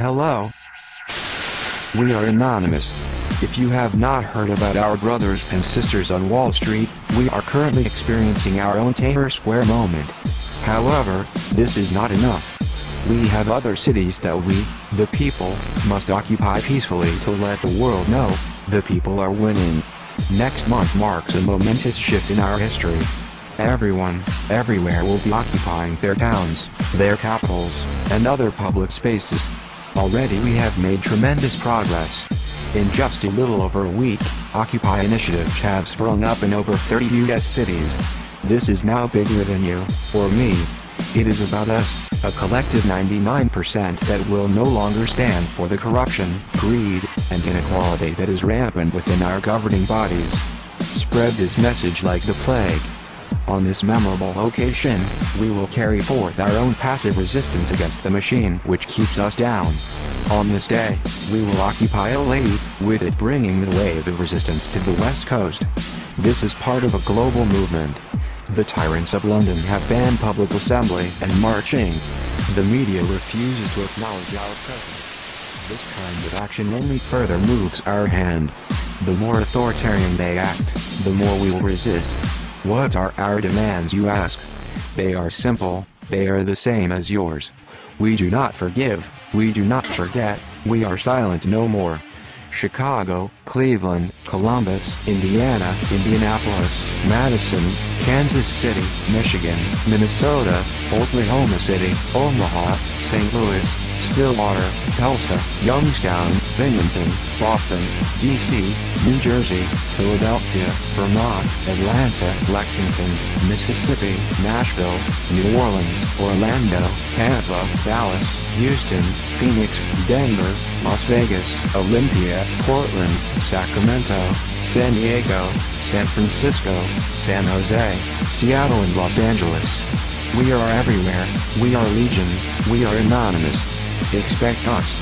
Hello. We are anonymous. If you have not heard about our brothers and sisters on Wall Street, we are currently experiencing our own Tahrir Square moment. However, this is not enough. We have other cities that we, the people, must occupy peacefully to let the world know, the people are winning. Next month marks a momentous shift in our history. Everyone, everywhere will be occupying their towns, their capitals, and other public spaces. Already we have made tremendous progress. In just a little over a week, Occupy initiatives have sprung up in over 30 US cities. This is now bigger than you, or me. It is about us, a collective 99% that will no longer stand for the corruption, greed, and inequality that is rampant within our governing bodies. Spread this message like the plague. On this memorable occasion, we will carry forth our own passive resistance against the machine which keeps us down. On this day, we will occupy LA, with it bringing the wave of resistance to the West Coast. This is part of a global movement. The tyrants of London have banned public assembly and marching. The media refuses to acknowledge our presence. This kind of action only further moves our hand. The more authoritarian they act, the more we will resist. What are our demands you ask? They are simple, they are the same as yours. We do not forgive, we do not forget, we are silent no more. Chicago, Cleveland, Columbus, Indiana, Indianapolis, Madison, Kansas City, Michigan, Minnesota, Oklahoma City, Omaha, St. Louis, Stillwater, Tulsa, Youngstown, Binghamton, Boston, D.C., New Jersey, Philadelphia, Vermont, Atlanta, Lexington, Mississippi, Nashville, New Orleans, Orlando, Tampa, Dallas, Houston, Phoenix, Denver, Las Vegas, Olympia, Portland, Sacramento, San Diego, San Francisco, San Jose, Seattle and Los Angeles. We are everywhere, we are legion, we are anonymous. Expect us.